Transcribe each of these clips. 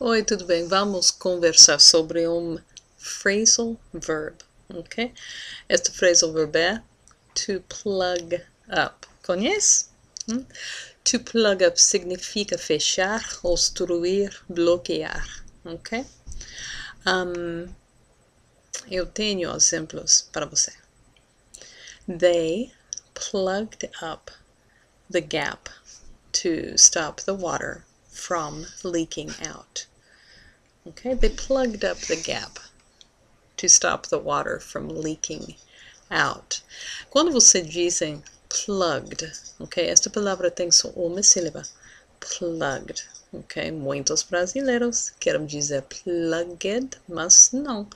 Oi, tudo bem? Vamos conversar sobre um phrasal verb, ok? Este phrasal verb é to plug up. Conhece? Hum? To plug up significa fechar, obstruir, bloquear, ok? Um, eu tenho exemplos para você. They plugged up the gap to stop the water from leaking out. Okay, they plugged up the gap to stop the water from leaking out. Quando você dizem plugged, ok, esta palavra tem só uma sílaba, plugged, ok? Muitos brasileiros querem dizer plugged, mas não.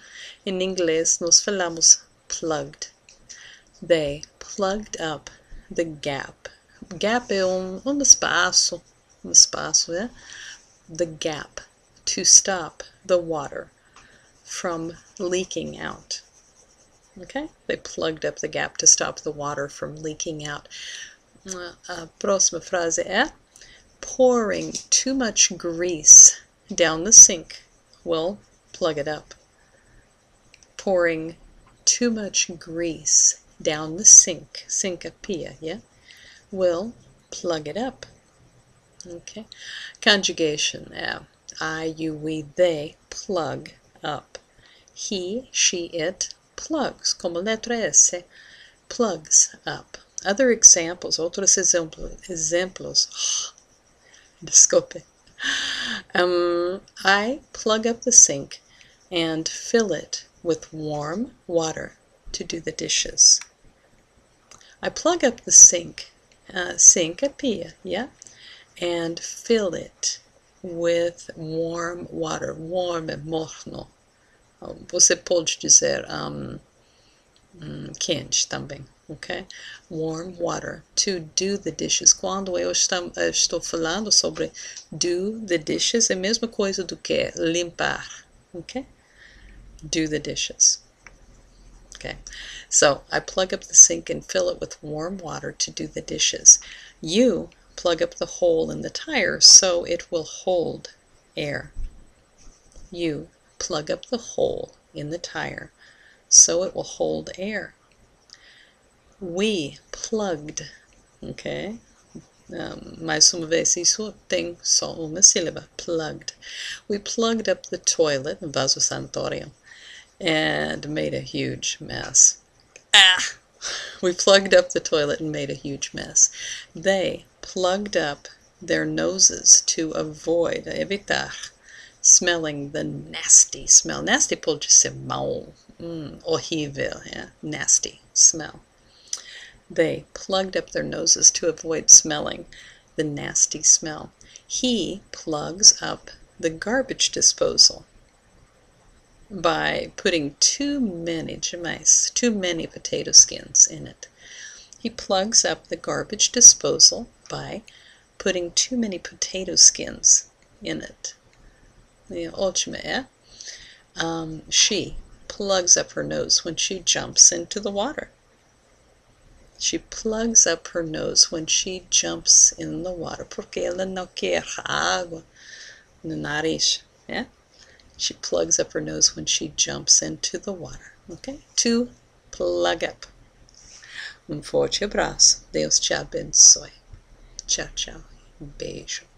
Em inglês nós falamos plugged. They plugged up the gap. Gap é um, um espaço, espaço. The gap to stop the water from leaking out. Okay? They plugged up the gap to stop the water from leaking out. A próxima frase é pouring too much grease down the sink will plug it up. Pouring too much grease down the sink, sink a pia, yeah, will plug it up. Okay. Conjugation I, you, we, they plug up. He, she, it plugs, como letra S, plugs up. Other examples, outros exemplos, exemplos desculpe. Um, I plug up the sink and fill it with warm water to do the dishes. I plug up the sink, uh, sink a pia, yeah, and fill it with warm water. Warm é morno. Você pode dizer um, um, quente também, ok? Warm water to do the dishes. Quando eu estou, estou falando sobre do the dishes, é a mesma coisa do que limpar, ok? Do the dishes. Okay, so I plug up the sink and fill it with warm water to do the dishes. You plug up the hole in the tire so it will hold air. You plug up the hole in the tire so it will hold air. We plugged, okay? Um, mais uma vez, isso tem só uma sílaba, plugged. We plugged up the toilet, vaso sanatorium, and made a huge mess. Ah! We plugged up the toilet and made a huge mess. They plugged up their noses to avoid, evitar, smelling the nasty smell. Nasty pode ser mal, mm, yeah? nasty smell. They plugged up their noses to avoid smelling the nasty smell. He plugs up the garbage disposal by putting too many demais, too many potato skins in it. He plugs up the garbage disposal by putting too many potato skins in it. Ultimate, um, she plugs up her nose when she jumps into the water. She plugs up her nose when she jumps in the water, porque ela não quer água no nariz, yeah? She plugs up her nose when she jumps into the water. Ok? To plug up. Um forte abraço. Deus te abençoe. Tchau, tchau. Beijo.